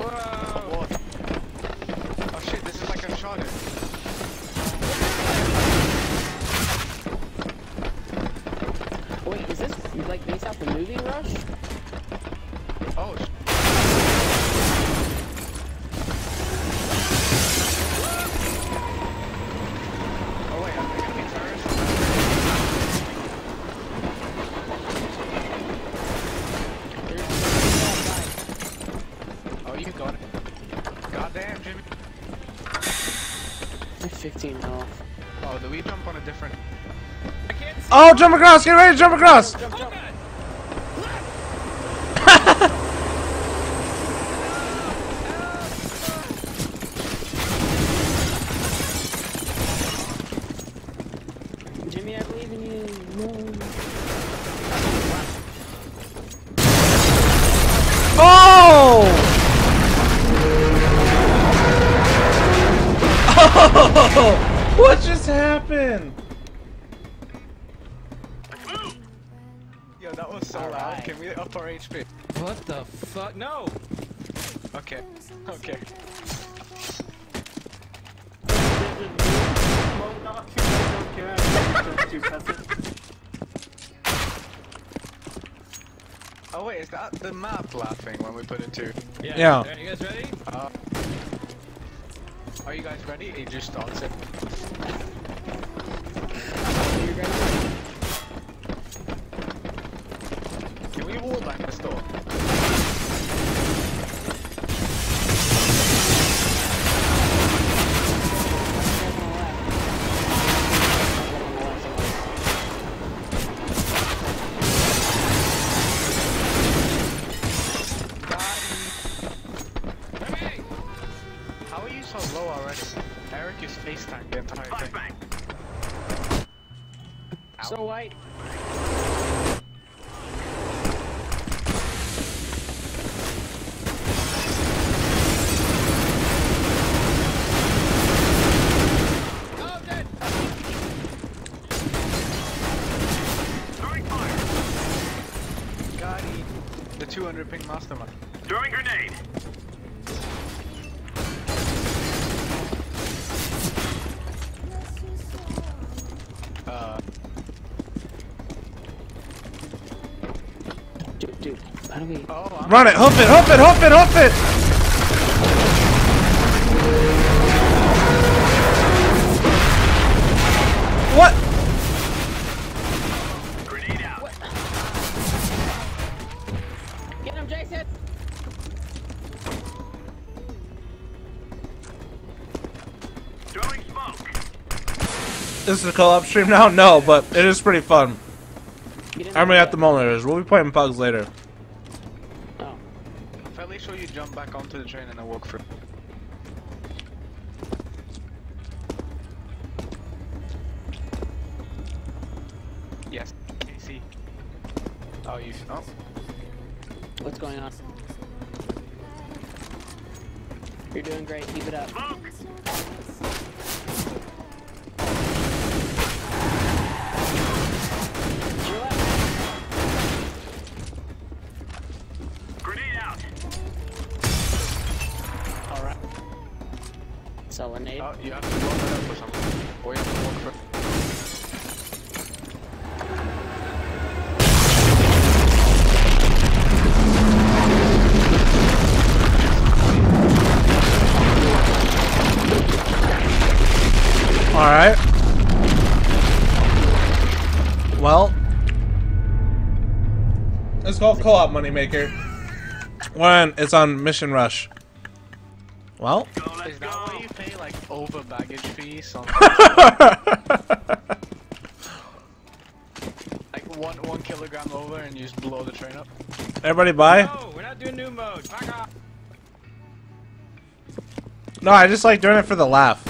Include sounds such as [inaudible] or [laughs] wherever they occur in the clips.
Whoa! 16 health. Oh, do we jump on a different... Oh, jump across! Get ready to jump across! Jump Yeah. Are you guys ready? Uh, are you guys ready? It just starts it. Can we wall bang this door? Mastermind. Throwing grenade. Uh, Dude, dude, how do we? oh, I'm Run it! Hoof it! Hoof it! Hoof it! Hoof it! This is a co-op stream now? [laughs] No, but it is pretty fun. Get in I mean, there. at the moment it is. We'll be playing Pugs later. Oh. fairly sure you jump back onto the train and then walk through. Yes, Casey. Oh, you. Oh. What's going on? You're doing great. Keep it up. Smoke. It's called co-op moneymaker. When it's on Mission Rush. Well. Is that why you pay like over baggage fees on [laughs] like one one kilogram over and you just blow the train up? Everybody buy? No, we're not doing new mode. Back off. No, I just like doing it for the laugh.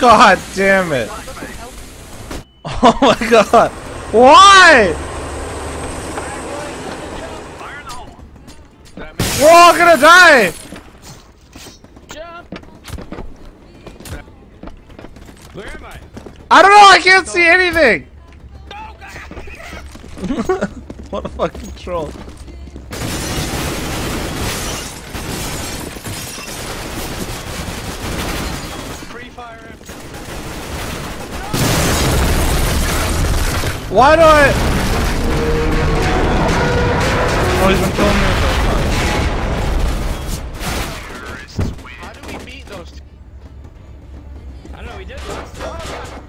God damn it. Oh my god. Why? We're all gonna die. I? I don't know. I can't see anything. [laughs] what a fucking troll. free fire him. Why do I? Oh, he's been killing me. How do we beat those two? I don't know. We did last time.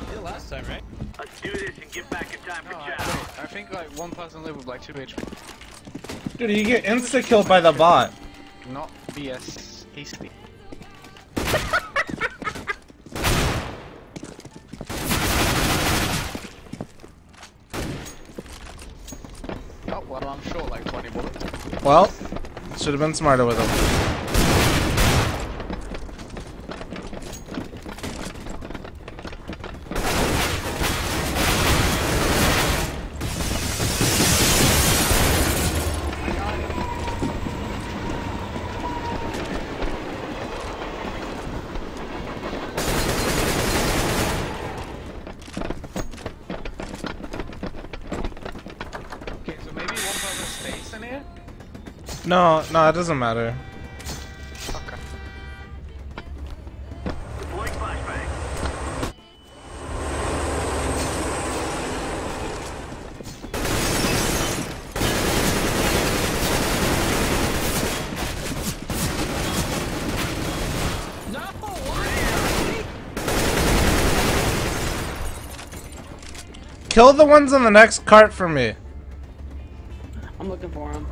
We did last time, right? Let's do this and get back in time for No, I. I think like one person lived with like 2 HP. Dude, you get insta killed by the bot. Not BS hasty. oh, well, I'm short like 20 bullets. Well, should have been smarter with him. No, no, it doesn't matter. Kill the ones on the next cart for me. I'm looking for him.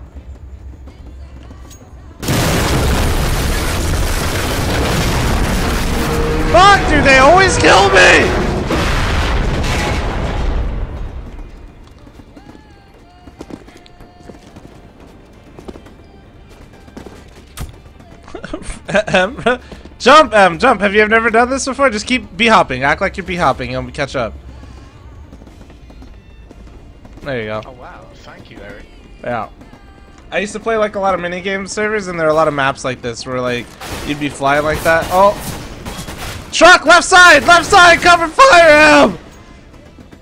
Dude, they always kill me! [laughs] Jump, M, jump. Have you never done this before? Just keep b hopping. Act like you're b hopping and catch up. There you go. Oh wow, thank you, Eric. Yeah. I used to play like a lot of minigame servers, and there are a lot of maps like this where like you'd be flying like that. Oh, truck left side, left side, cover fire, M.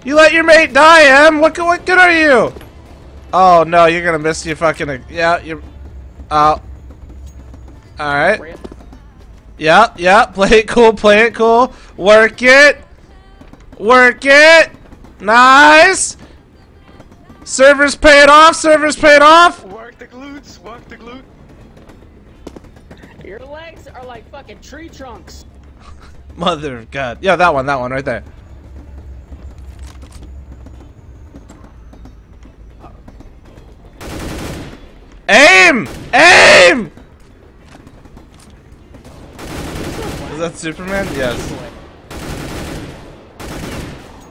You let your mate die, M. What good? What good are you? Oh no, you're gonna miss your fucking. Yeah, you're. Uh, oh. All right. Yep, Yeah, yeah. Play it cool. Play it cool. Work it. Work it. Nice. Servers paid off. Servers paid off. Work the glutes, work the glute. Your legs are like fucking tree trunks. [laughs] Mother of God. Yeah, that one. That one right there. Aim! Aim! Is that Superman? Yes.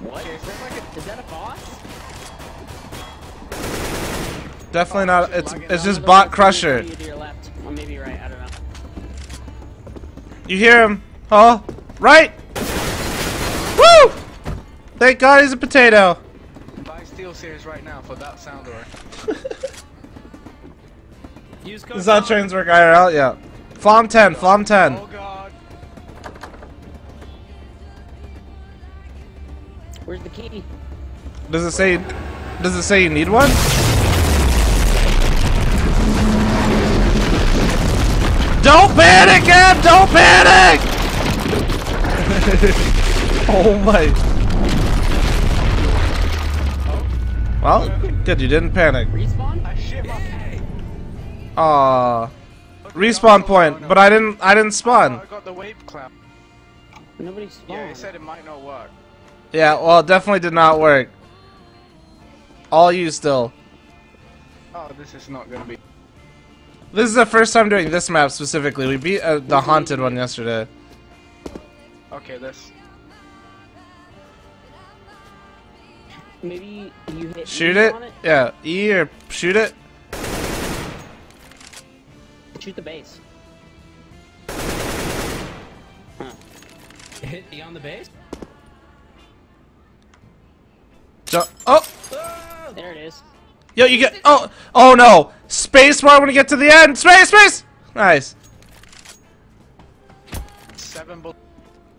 What? Okay, like a Is that a boss? Definitely oh, not. It's it's just Bot Crusher. To your left. Or maybe your right. I don't know. You hear him? Huh? Right! Woo! Thank God he's a potato. buy SteelSeries right now for that sound or Use code This is how Tom. trains work IRL. Yeah. Flom 10. Flom 10. Oh god. Where's the key? Does it say? Does it say you need one? Don't panic, Ed! Don't panic! [laughs] oh my. Well, good. You didn't panic. Respawn? I shit my Aw. Respawn point, but I didn't. I didn't spawn. I got the wave cloud. Nobody spawned. Yeah, it said it might not work. Yeah. Well, it definitely did not work. All you still. Oh, this is not gonna be. This is the first time doing this map specifically. We beat uh, the haunted one yesterday. Okay, this. Maybe you hit Shoot E it? on it. Yeah, E or shoot it. Shoot the base. Huh. Hit E on the base. Ju- oh! Ah! There it is. Yo, you get. Oh! Oh no! Space bar when we get to the end! Space, space! Nice.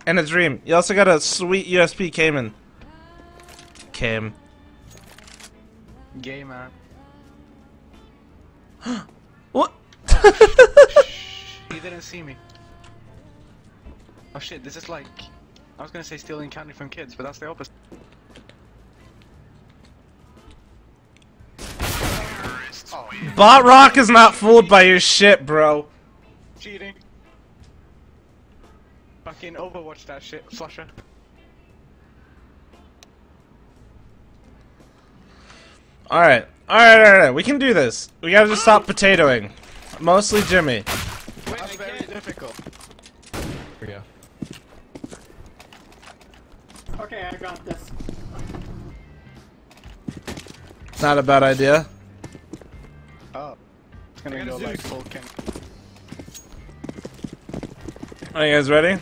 And a dream. You also got a sweet USP Cayman. Cam. Gay man. [gasps] What? He didn't see me. Oh shit, this is like... I was gonna say stealing candy from kids, but that's the opposite. Oh, Bot Rock is not fooled by your shit, bro. cheating. Fucking Overwatch that shit, flusher. Alright. Alright, alright, alright. We can do this. We gotta just stop potatoing. Mostly Jimmy. That's very difficult. Here we go. Okay, I got this. Not a bad idea. Oh. It's gonna I got go a like Zeus. full king. Are you guys ready?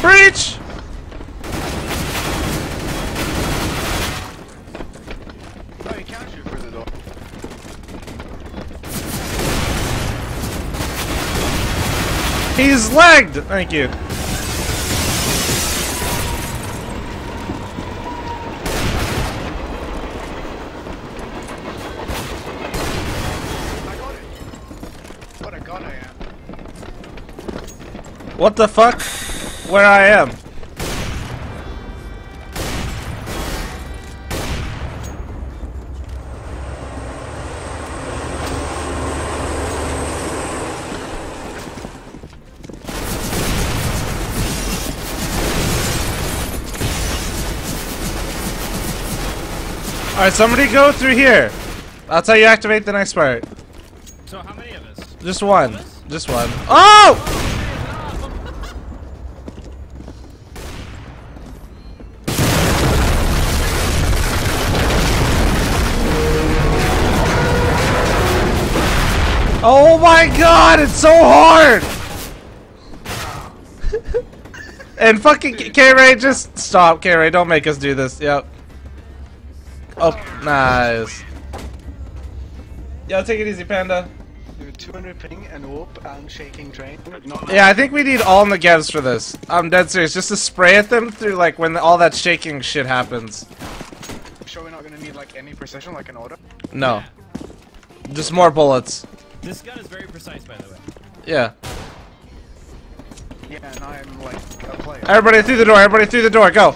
Breach! He's lagged! Thank you. What the fuck? Where I am? Alright, somebody go through here. That's how you activate the next part. So how many of us? Just one. Just one. Oh! Oh my god, it's so hard! [laughs] and fucking K-Ray, just stop, K-Ray, don't make us do this, yep. Oh, nice. Yo, take it easy, Panda. Dude, 200 ping and whoop and shaking train. No, Yeah, I think we need all negevs for this. I'm dead serious. Just to spray at them through, like, when all that shaking shit happens. sure we're not gonna need like any precision like an auto. No. Just more bullets. This gun is very precise, by the way. Yeah. Yeah, and I'm like a player. Everybody through the door. Everybody through the door. Go.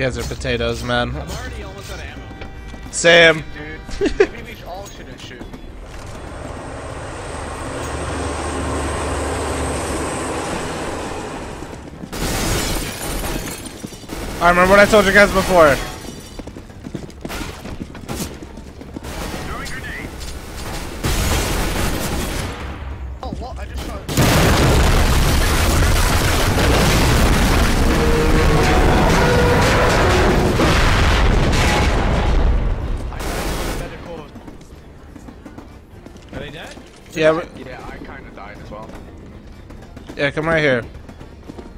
You guys are potatoes, man. I'm already almost out ammo. Sam. dude. Maybe we all shouldn't shoot. I remember what I told you guys before. Yeah. Come right here.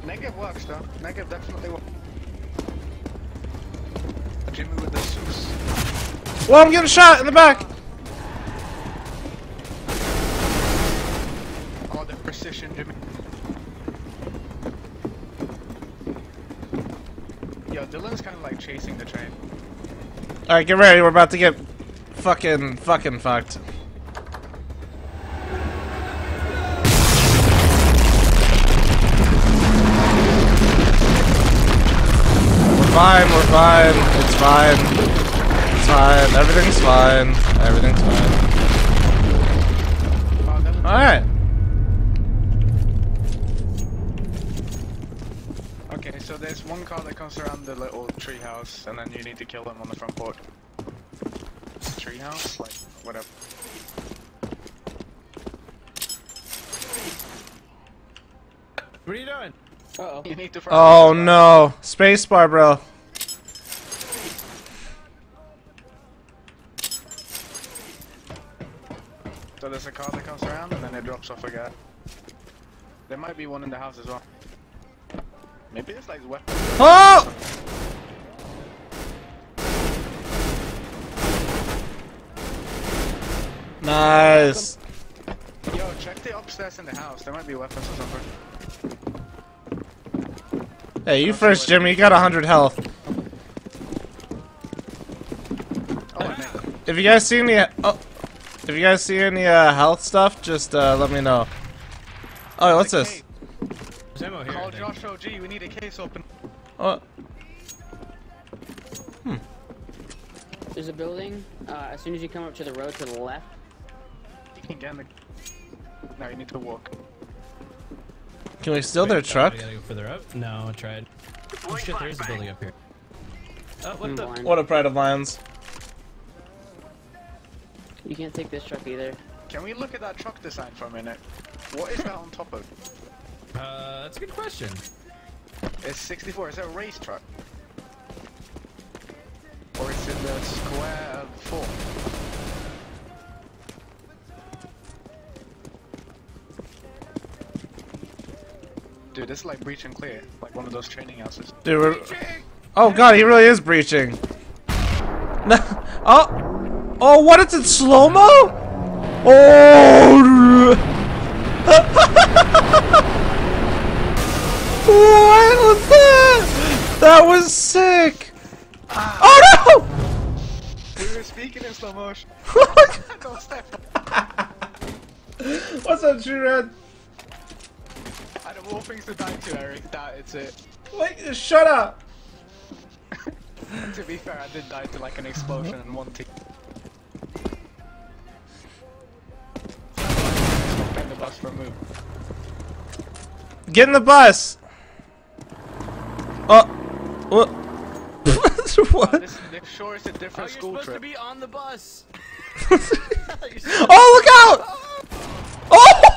Negative works though. Negative definitely works. Jimmy with the Zeus. Well, I'm getting shot in the back. Oh, the precision, Jimmy. Yo, Dylan's kind of like chasing the train. All right, get ready. We're about to get fucking fucking fucked. Fine. We're fine. It's fine. It's fine. Everything's fine. Everything's fine. Alright. Okay, so there's one car that comes around the little tree house, and then you need to kill them on the front porch. Tree house? Like, whatever. What are you doing? Uh oh. You need to Oh no. Spacebar, bro. So there's a car that comes around, and then it drops off a guy. There might be one in the house as well. Maybe it's like weapons. Oh! Nice. Yo, check the upstairs in the house. There might be weapons or something. Hey, you first, Jimmy. You got 100 health. Oh, If you guys see any, oh, if you guys see any uh, health stuff, just uh, let me know. Oh, what's this? case. There's ammo here. Call. Josh OG. We need a case open. Oh, There's a building. Uh, as soon as you come up to the road to the left. You can get in the. No, you need to walk. Can we steal Wait, their I truck? gotta go further up. No, I tried. Oh shit, there is a building up here. Oh, what the? What a pride of lions. You can't take this truck either. Can we look at that truck design for a minute? What is that on top of? Uh, that's a good question. It's 64. Is that a race truck? Or is it the square Dude, this is like breach and clear, like one of those training houses. Dude, we're... Oh god, he really is breaching. [laughs] Oh, oh, what? It's in slow mo. Oh. [laughs] what was that? That was sick. Ah. Oh no! We were speaking in slow motion. [laughs] Oh my God. Don't step. What's up, True Red? Out of all things to die to, Eric, that it's it. Wait, shut up. [laughs] to be fair, I did die to like an explosion and one team. And the bus for a move. Get in the bus. Oh, what? [laughs] what? This, this sure is a Oh, different you're supposed trip. to be on the bus. [laughs] oh, look out! Oh!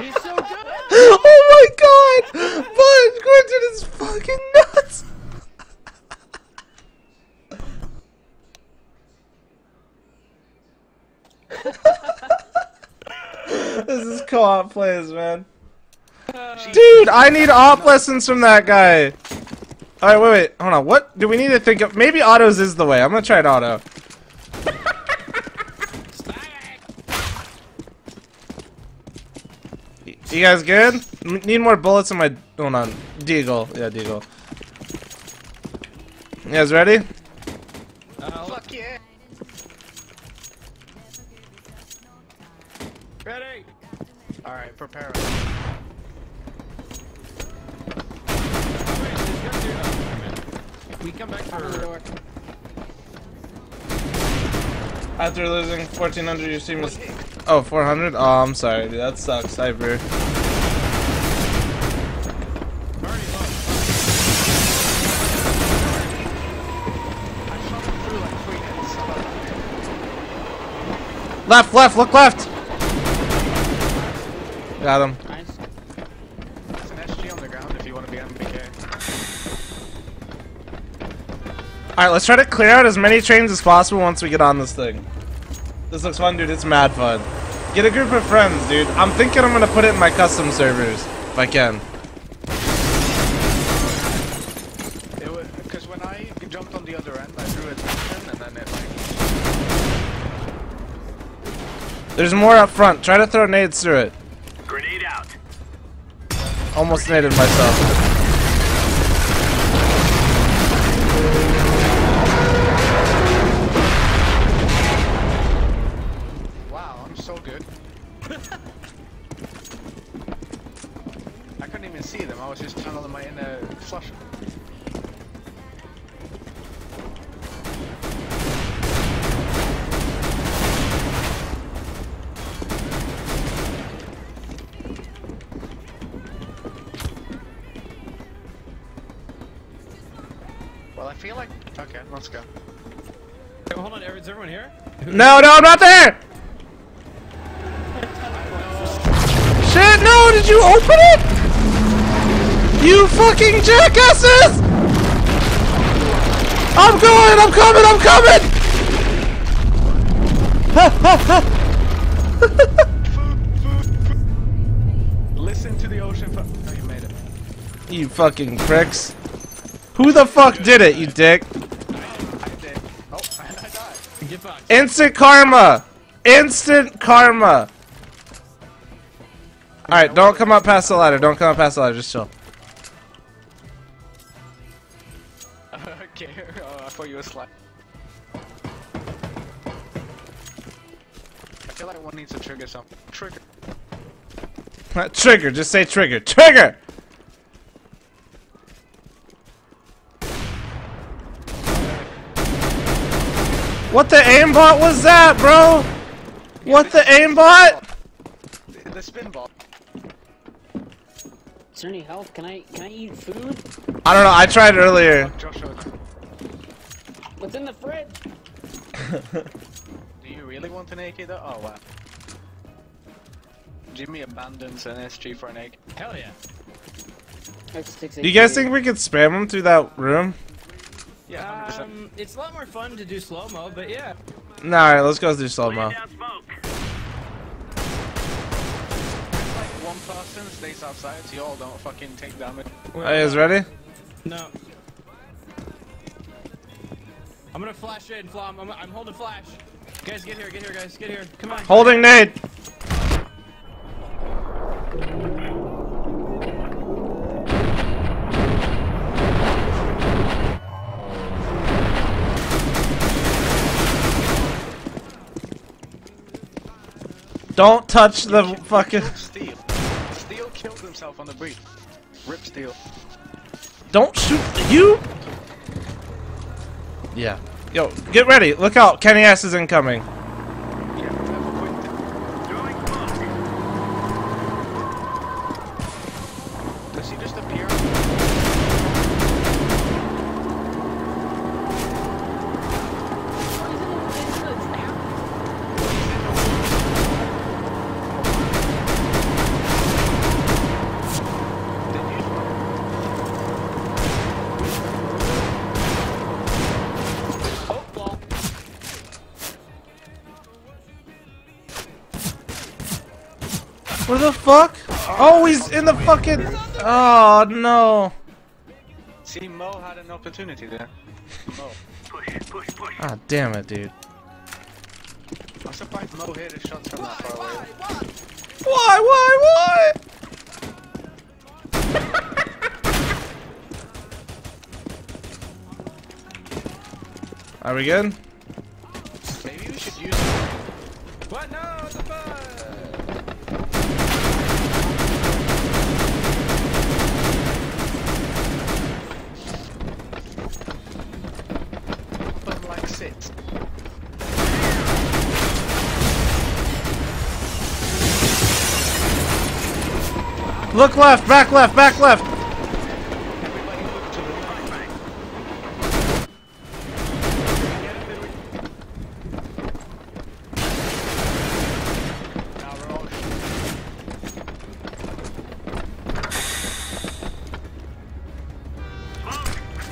He's so good. oh my god! Bud, Quentin is fucking nuts! this is co-op plays, man. Uh, Dude, I need op lessons from that guy. Alright, wait, wait, hold on. What do we need to think of? Maybe autos is the way. I'm gonna try an auto. [laughs] You guys good? M- Need more bullets in my. Hold on. Deagle. Yeah, Deagle. You guys ready? Alright, prepare. We come back for. door. After losing 1400, your seem to. Oh, 400? Oh, I'm sorry, dude. That sucks, Hyper. Already low. I shot him through like three hits. so that- Left, left, look left! Got him. Nice. There's an SG on the ground if you want to be MBK. Alright, let's try to clear out as many trains as possible once we get on this thing. This looks fun, dude. It's mad fun. Get a group of friends, dude. I'm thinking I'm gonna put it in my custom servers, if I can. Because when I jumped on the other end, I threw it in, and then it like. There's more up front. Try to throw nades through it. Almost naded myself. Wow, I'm so good. I couldn't even see them. I was just channeling my inner flush. Let's go. Hey, hold on, is everyone here? No, no, I'm not there! Shit, no, did you open it? You fucking jackasses! I'm going, I'm coming, I'm coming! [laughs] Listen to the ocean. Fu- oh, you made it. You fucking pricks. Who the fuck did it, you dick? I did. Oh, I died. Get fucked. Instant karma! Instant karma! Alright, don't come up past the ladder, don't come up past the ladder, just chill. [laughs] okay, oh, I thought you were slide. I feel like one needs to trigger something. Trigger. [laughs] trigger, just say trigger. Trigger! What the aimbot was that, bro? What the aimbot? The, the spin ball. Is there any health? Can I can I eat food? I don't know, I tried earlier. What's in the fridge? [laughs] do you really want an AK though? Oh wow. Jimmy abandons an SG for an AK. Hell yeah. That's six Do you guys think we could spam him through that room? Yeah, Um, it's a lot more fun to do slow mo, but yeah. Nah, alright, let's go do slow mo. Laying down like one person stays outside so y'all don't fucking take damage. Are you guys ready? No. I'm gonna flash in, Flom. I'm, I'm holding flash. Guys, get here, get here, guys, get here. Come on. Holding nade. Don't touch the fucking. Steel. Steel killed himself on the breach. Rip Steel. Don't shoot you. Yeah. Yo, get ready. Look out. Kenny S is incoming. In the fucking. Oh no. See, Mo had an opportunity there. Mo. Push, push, push. Ah, damn it, dude. I'm surprised Mo hit his shots from that far away. Why? Why? Why? [laughs] Are we good? Maybe we should use. What? No, what the fuck? But like six. Look left, back left, back left.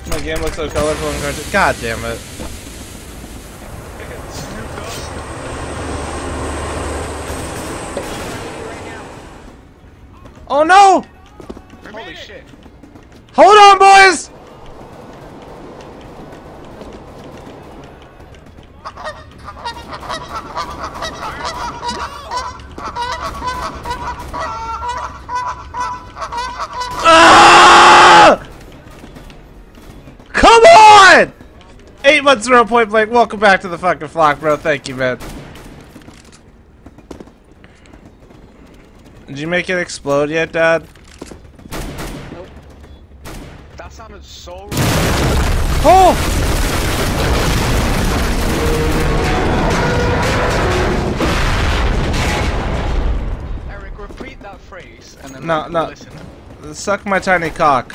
My game looks so colorful and gorgeous. God damn it. Zero point blank. Welcome back to the fucking flock, bro. Thank you, man. Did you make it explode yet, Dad? That sounded so. Oh! Eric, repeat that phrase and then No, no. listen. Suck my tiny cock.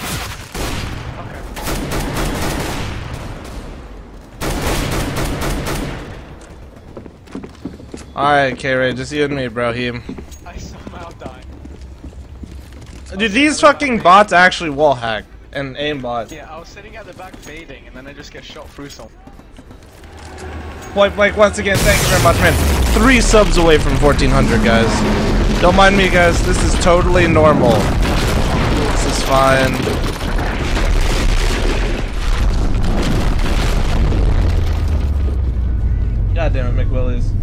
Alright, K-Ray, just you and me, bro. Him. I somehow died. Dude, these fucking bots actually wall hack and aimbot. Yeah, I was sitting at the back baiting, and then I just get shot through some. Point blank, once again, thank you very much, man. Three subs away from 1400, guys. Don't mind me, guys. This is totally normal. This is fine. God damn it, McWillies.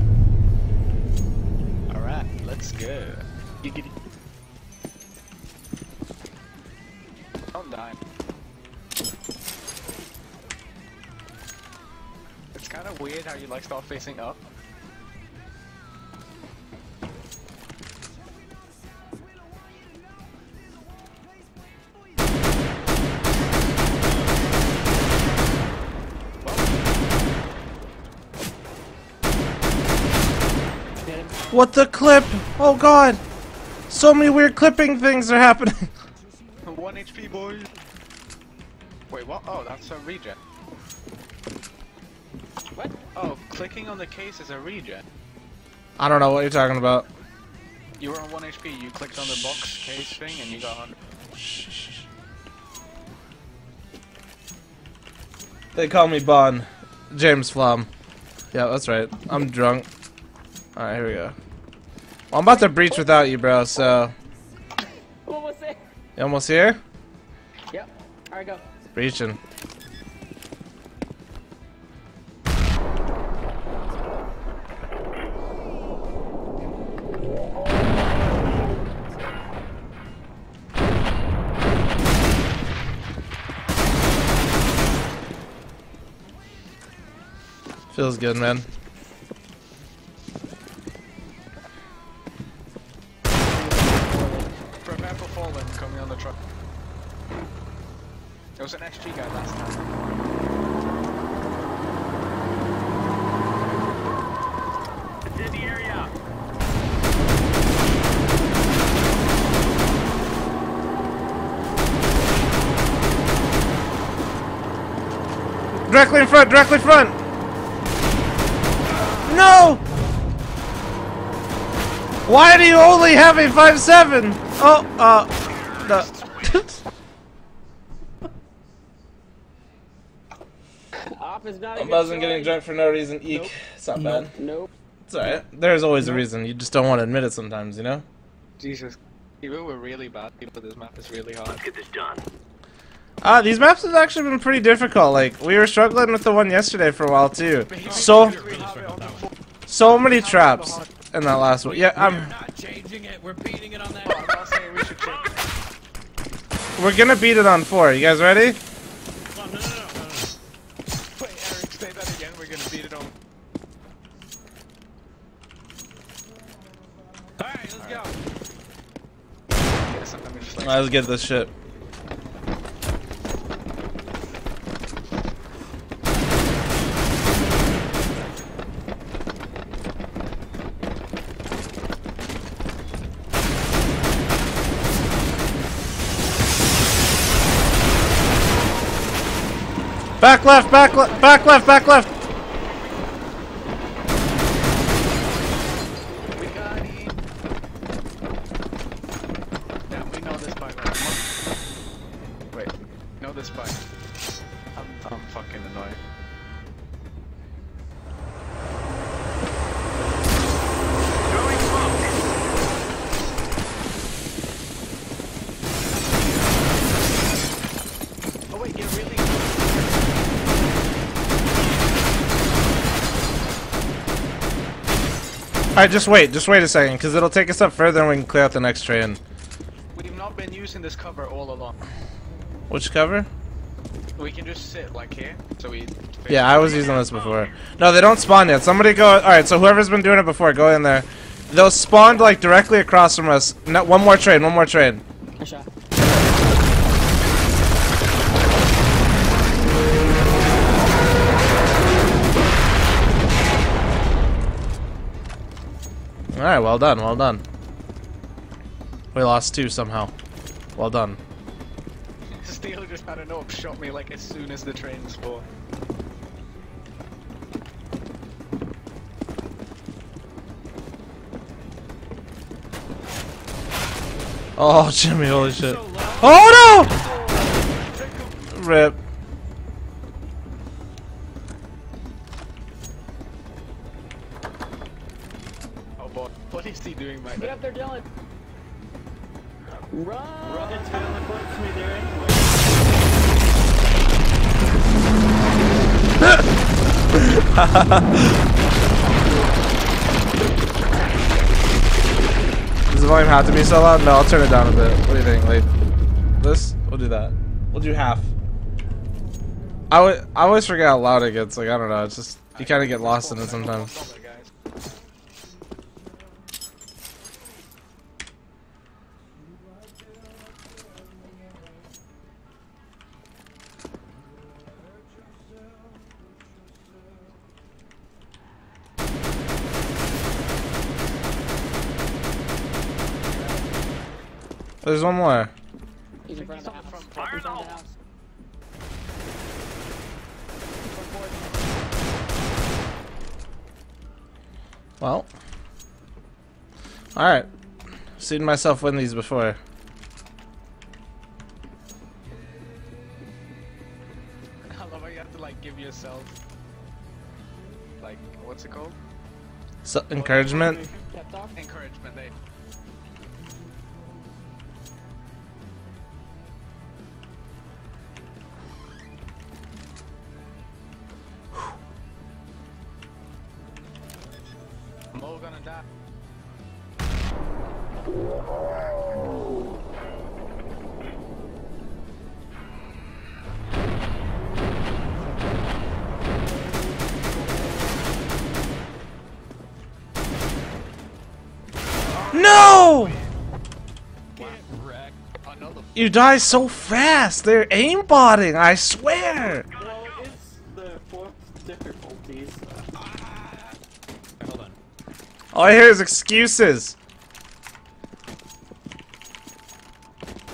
Facing up. What the clip? Oh god! So many weird clipping things are happening. [laughs] 1 HP, boy! Wait, what? Oh, that's a regen. What? Oh, clicking on the case is a regen. I don't know what you're talking about. You were on 1 HP, you clicked on the box case thing, and you got 100. They call me Bon. James Flom. Yeah, that's right. I'm drunk. Alright, here we go. Well, I'm about to breach without you, bro, so... What was it? You almost here? Yep. Alright, go. Breaching. Feels good, man. Prepare for falling coming on the truck. There was an SG guy last time. It's in the area. Directly in front, directly in front! No! Why do you only have a 5-7? Oh, uh, no. Op is not a I'm good buzzing getting drunk for no reason. Eek. It's not bad. Nope. It's alright. There's always a reason. You just don't want to admit it sometimes, you know? Jesus. People were really bad. People, this map is really hard. Let's get this done. Uh, these maps have actually been pretty difficult. Like, we were struggling with the one yesterday for a while, too. So, We have it on the floor. so many traps in that last one. Yeah, We're I'm, not changing it. We're beating it on that. I'm saying we should check. we're gonna beat it on four. You guys ready? No, no, no, no, no. Wait, Eric, say that again. We're gonna beat it on. All right, let's go. Yes, I'm just like. Let's get this shit. Back left, back left, back left, back left. Alright, just wait, just wait a second, because it'll take us up further and we can clear out the next train. We've not been using this cover all along. Which cover? We can just sit like here, so we. Yeah, I was using this before. No, they don't spawn yet. Somebody go. Alright, so whoever's been doing it before, go in there. They'll spawn like directly across from us. No, one more train, one more train. Alright, well done, well done. We lost two somehow. Well done. [laughs] Steele just had an up, shot me like as soon as the train full. Oh, [laughs] Jimmy, holy shit. Oh no! Rip. Up there, Dylan. Run! It's gonna eclipse me there anyway. Does the volume have to be so loud? No, I'll turn it down a bit. What do you think? Like this? We'll do that. We'll do half. I. I always forget how loud it gets. Like I don't know. It's just you kind of get lost in it sometimes. There's one more. He's in front of the house. From He's in front of the house. Well. Alright. Seen myself win these before. [laughs] I love how you have to like give yourself like what's it called? So, encouragement? Encouragement, eh? You die so fast! They're aimbotting, I swear! Well, it's the fourth difficulties. Hold on. All I hear is excuses.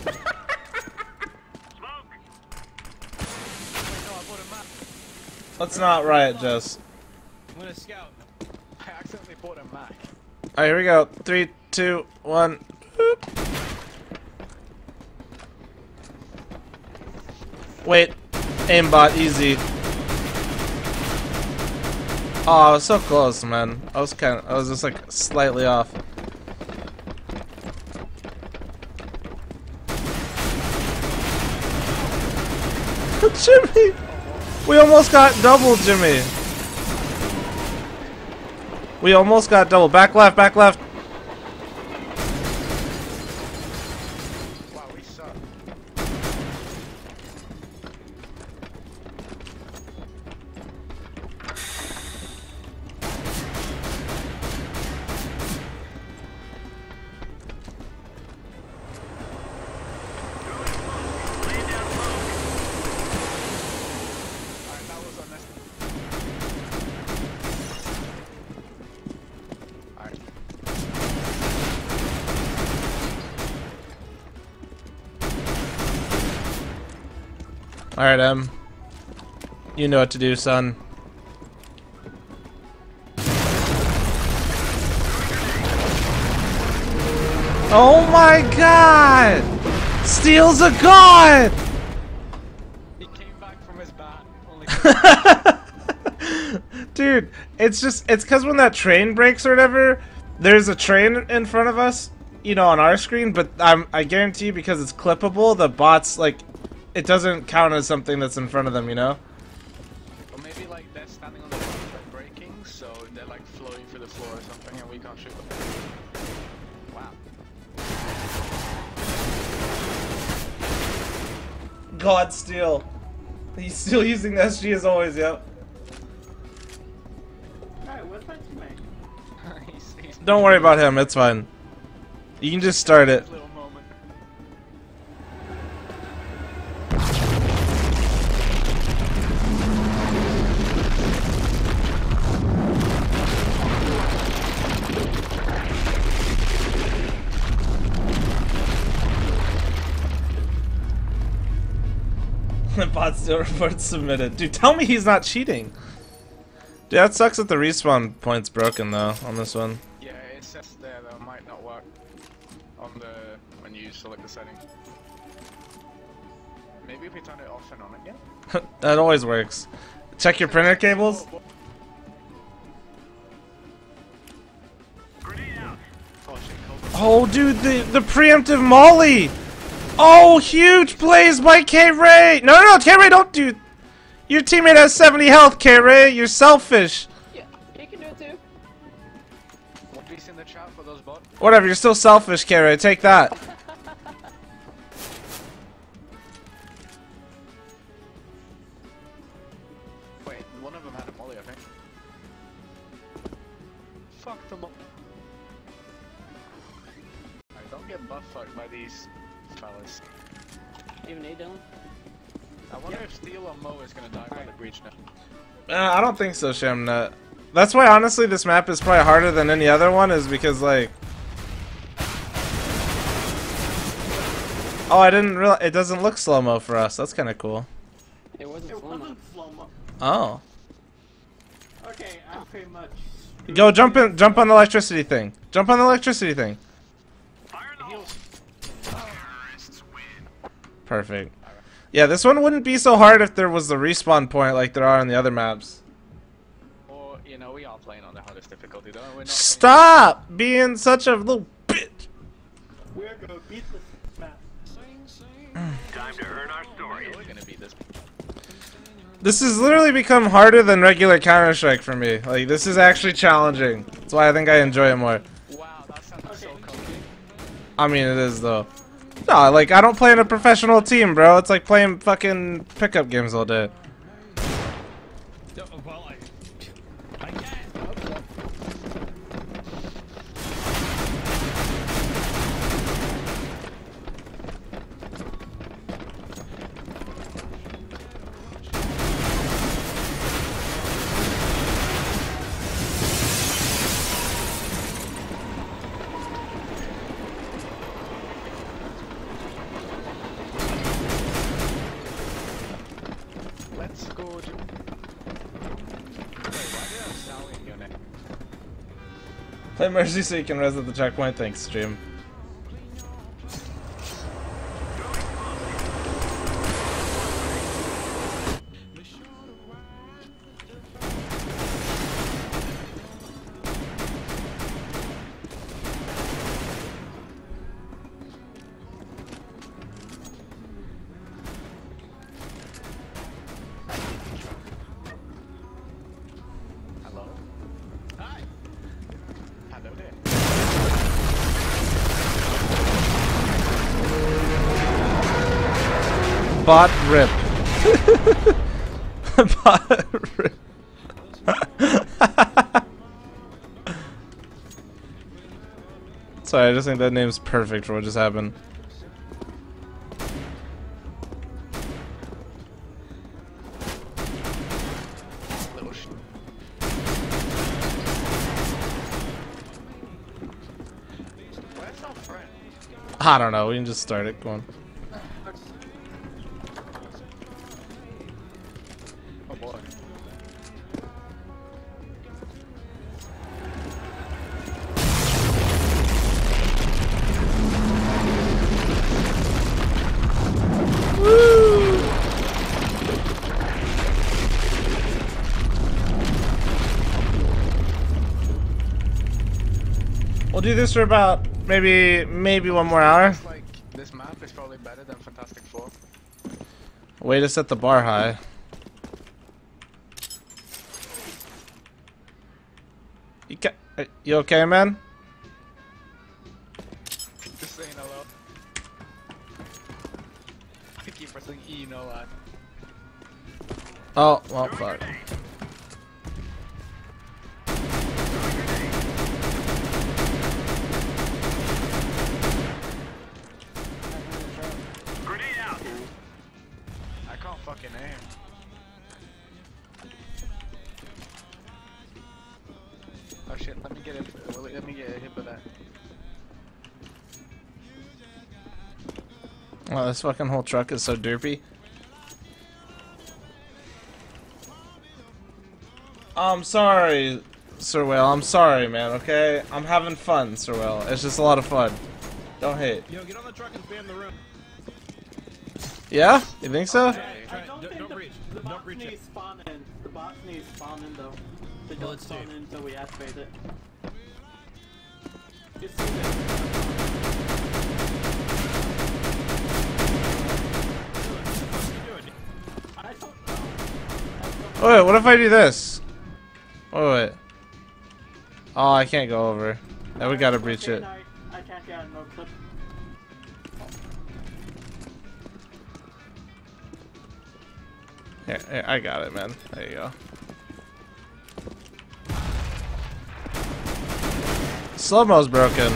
[laughs] Let's not riot, Jess. I'm gonna scout. I accidentally bought a Mac. Alright, here we go. Three, two, one. Wait. Aimbot, easy. Oh, I was so close, man. I was kind of, I was just like slightly off. [laughs] Jimmy! We almost got double, Jimmy. We almost got double. Back left, back left. Alright, um. You know what to do, son. Oh my god! Steel's a god! [laughs] He came back from his bat. Only [laughs] Dude, it's just, it's because when that train breaks or whatever, there's a train in front of us, you know, on our screen, but I'm, I guarantee you because it's clippable, the bots, like, it doesn't count as something that's in front of them, you know? Or maybe like they're standing on the ground like breaking, so they're like floating through the floor or something, and we can't shoot them. Wow. God Steel. He's still using the SG as always, yep. Alright, what's my teammate? [laughs] he's, he's Don't worry about him, it's fine. You can just start it. [laughs] bot still report submitted. Dude, tell me he's not cheating. Dude, that sucks that the respawn point's broken though on this one. Yeah, it says there that it might not work on the when you select the setting. Maybe if we turn it off and on again? [laughs] that always works. Check your printer cables. Oh. Oh, dude, the the preemptive molly. Oh, huge plays by K Ray. No, no, no, K Ray, don't do. Your teammate has 70 health, K Ray. You're selfish. Yeah, you can do it too. One piece in the chat for those bots. Whatever, you're still selfish, K Ray. Take that. Uh, I don't think so, Shamnut. That's why, honestly, this map is probably harder than any other one, is because, like... Oh, I didn't realize... It doesn't look slow-mo for us. That's kind of cool. It wasn't slow mo. slow-mo. Oh. Okay, I'm pretty much... Go, jump in, jump on the electricity thing. Jump on the electricity thing. Fire in the hole. Terrorists win. Perfect. Yeah, this one wouldn't be so hard if there was the respawn point like there are on the other maps. Or, you know, we are playing on the hardest difficulty, though. We're not Stop being such a little bitch. We're gonna beat this map. Time to earn our story. We're gonna beat this. This has literally become harder than regular Counter Strike for me. Like this is actually challenging. That's why I think I enjoy it more. Wow, that sounds so Okay. comfy. I mean, it is though. No, like I don't play in a professional team, bro. It's like playing fucking pickup games all day. Mercy so you can res at the checkpoint. Thanks, stream. Bot rip. [laughs] Bot rip. [laughs] Sorry, I just think that name's perfect for what just happened. I don't know. We can just start it. Go on. Do this for about maybe maybe one more hour. Like, this map is probably better than Fantastic Four. Way to set the bar high. You, ca- uh, you okay, man? Fucking whole truck is so derpy. I'm sorry, Sir Whale. I'm sorry, man, okay? I'm having fun, Sir Whale. It's just a lot of fun. Don't hate. Yo, get on the truck and spam the room. Yeah? You think so? Yeah, I don't don't, think don't the, breach. the Don't bots breach it. spawn in. The bots need spawn in though. They don't let's spawn in until we activate it. Wait, what if I do this? Oh, wait. Oh, I can't go over. Now we gotta breach it. here, I got it, man. There you go. Slow-mo's broken.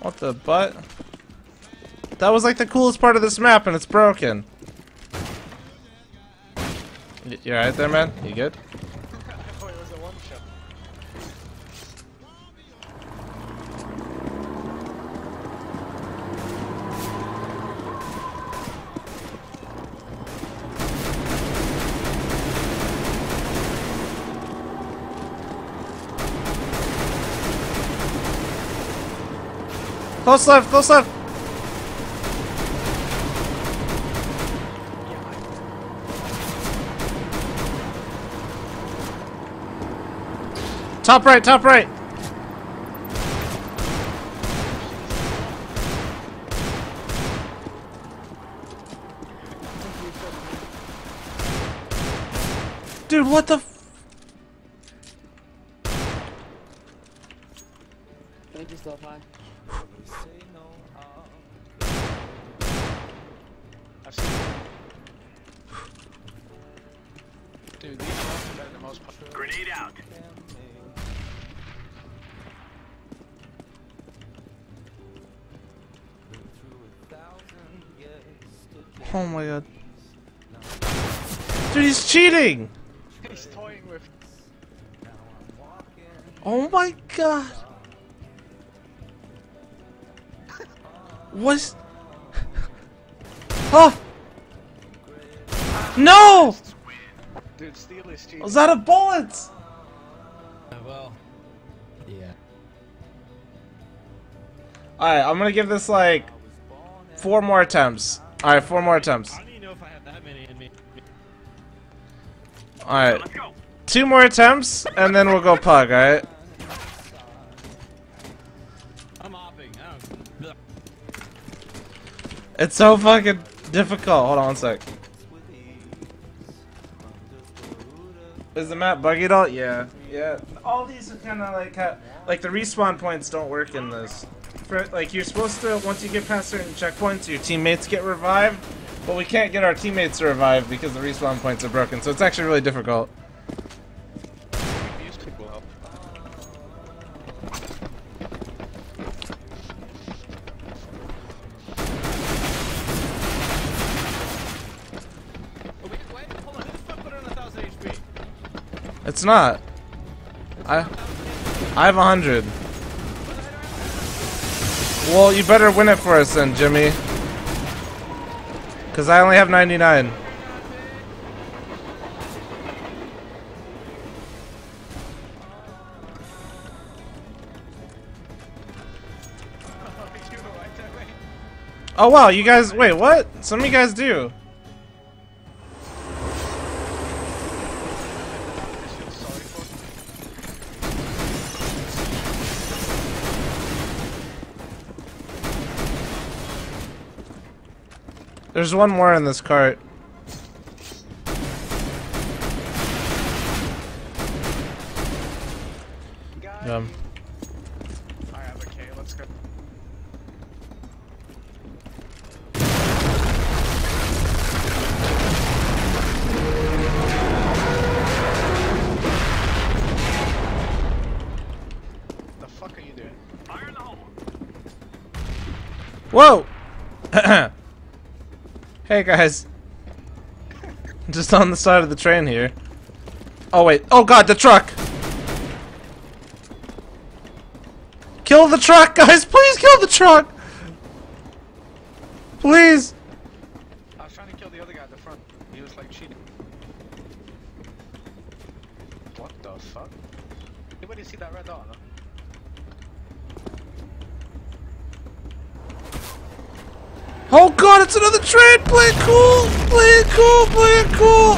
What the butt? That was like the coolest part of this map and it's broken. You alright there, man? You good? Close left, close left! Top right, top right! Dude, what the Dude, he's toying with Oh my god! What? [laughs] oh! No! Dude, Steel is cheating. I was out of bullets! Uh, well, yeah. Alright, I'm gonna give this like four more attempts. Alright, four more attempts. I don't even know if I have that many in me. Alright, two more attempts, and then we'll go pug, alright? It's so fucking difficult. Hold on one sec. Is the map buggy at all? Yeah. Yeah. All these are kind of like, ha- like the respawn points don't work in this. For, like you're supposed to, once you get past certain checkpoints, your teammates get revived, but we can't get our teammates to revive because the respawn points are broken. So it's actually really difficult. These people help. Wait, wait, hold on. Who the fuck put it on a thousand HP? It's not. I, I have a hundred. Well, you better win it for us then, Jimmy. Cause I only have 99. you know, right there, right? Oh wow, you guys, wait, what? Some of you guys do. There's one more in this cart. Hey guys. Just on the side of the train here. Oh wait, oh god, the truck! Kill the truck, guys! Please kill the truck! Please! I was trying to kill the other guy at the front. He was like cheating. What the fuck? Anybody see that red dot? No? God, it's another train! Play it cool! Play it cool! Play it cool!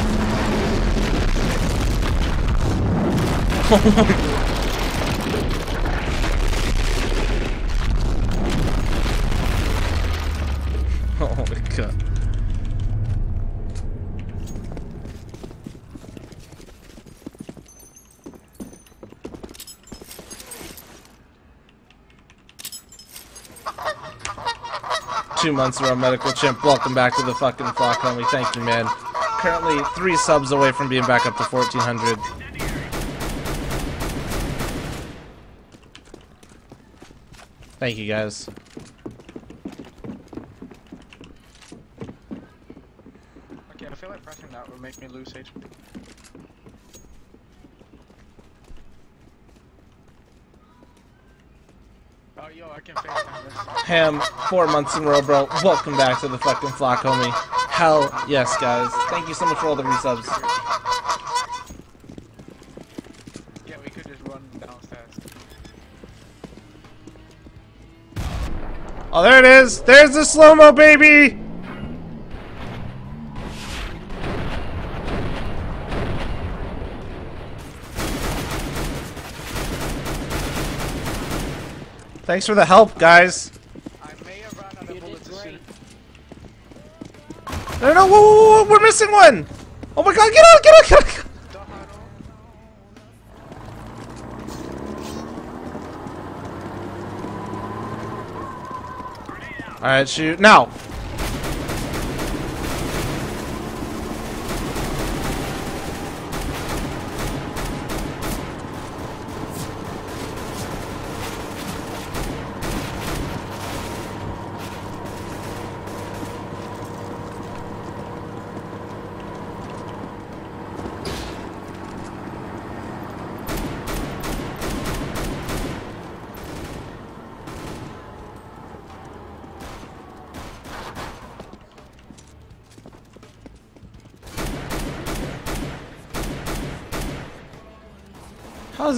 [laughs] Oh my Oh my god. Two months ago, medical chimp. Welcome back to the fucking flock, homie. Thank you, man. Currently three subs away from being back up to 1400. Thank you, guys. Okay, I feel like pressing that would make me lose HP. Oh, yo, I can FaceTime this. Ham, four months in a row, bro. Welcome back to the fucking flock, homie. Hell yes, guys. Thank you so much for all the resubs. Yeah, we could just run downstairs. Oh, there it is. There's the slow mo, baby. Thanks for the help, guys. I may have run out of You bullets did as soon great. No, no, whoa, whoa, whoa, we're missing one. Oh my god, get out, get out, get out. Don't All right, shoot now.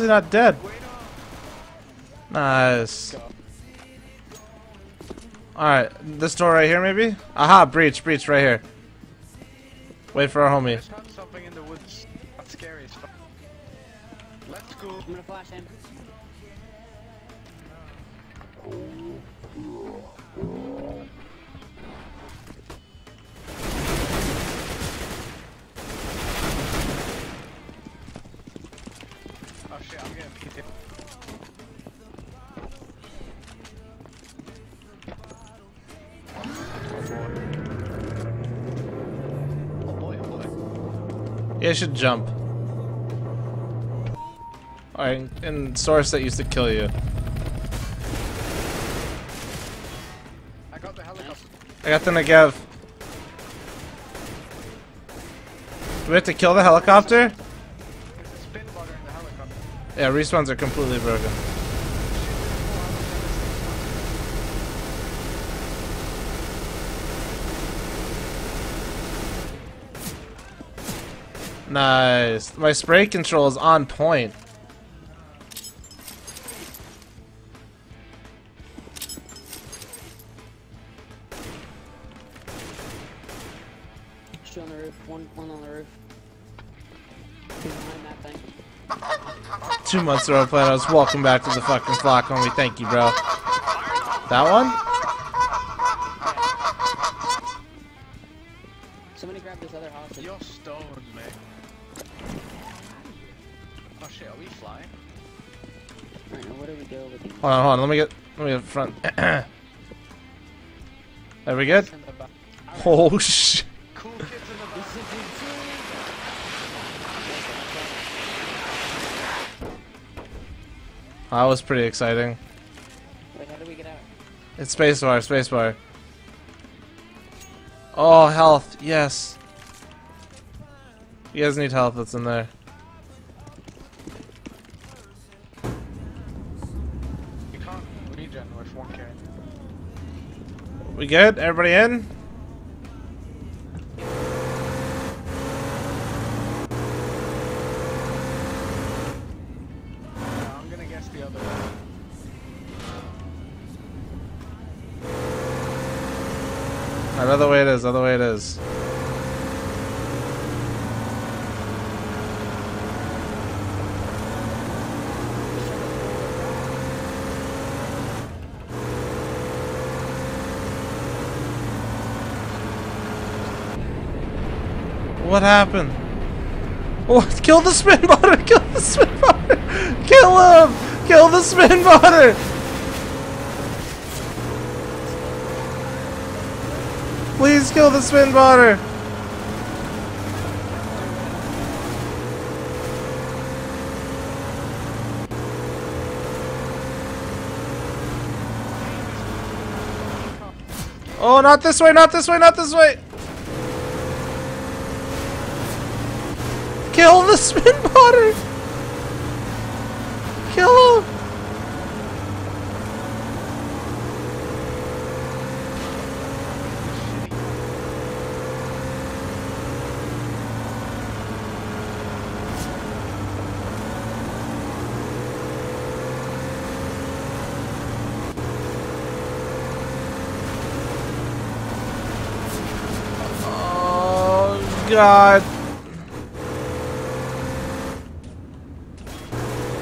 He not dead? Nice. Alright, this door right here maybe? Aha, breach, breach right here. Wait for our homie. Just have Yeah, you should jump. Alright, and source that used to kill you. I got the helicopter. I got the Negev. Do we have to kill the helicopter? Spin in the helicopter. Yeah, respawns are completely broken. Nice. My spray control is on point. Two on the roof. One, one on the roof. Two behind that thing. Two months ago, Planos. Welcome back to the fucking flock, homie. Thank you, bro. That one? Hold on, hold on. Let me get, let me get front. [clears throat] Are we good? In the back. Oh sh. Cool kids in the back. That was pretty exciting. Wait, how do we get out? It's spacebar, spacebar. Oh, health, yes. You guys need health that's in there. Good? Everybody in? Yeah, I'm gonna guess the other. Another way it is, other way it is. What happened? What? Kill the spin botter! [laughs] Kill the spin botter! Kill him! Kill the spin botter! Please kill the spin botter! Oh, not this way, not this way, not this way! Kill the spin botter! Kill him! Oh god.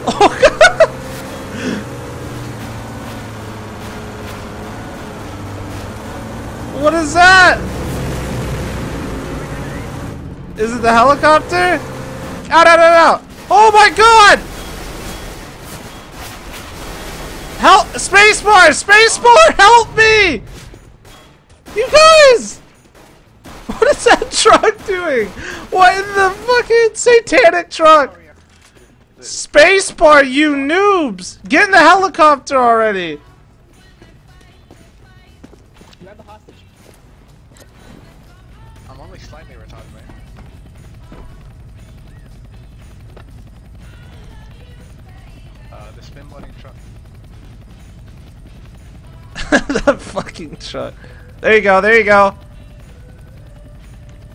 Oh god. What is that? Is it the helicopter? Out, out, out, out! Oh my god! Help! Spacebar! Spacebar! Help me! You guys! What is that truck doing? What in the fucking satanic truck? Spacebar, you noobs! Get in the helicopter already! [laughs] that fucking truck. There you go, there you go.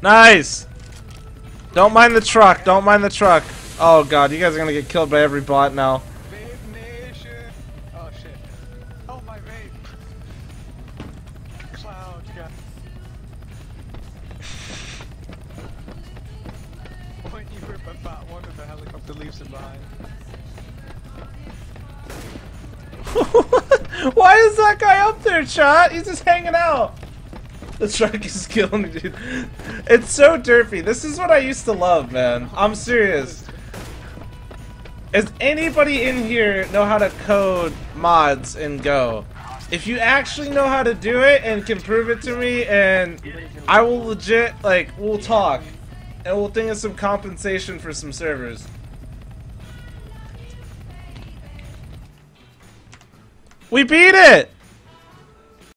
Nice! Don't mind the truck, don't mind the truck. Oh god, you guys are gonna get killed by every bot now. Why is that guy up there, chat? He's just hanging out. The truck is killing me, dude. It's so derpy. This is what I used to love, man. I'm serious. Does anybody in here know how to code mods in Go? If you actually know how to do it and can prove it to me, and I will legit, like, we'll talk. And we'll think of some compensation for some servers. We beat it!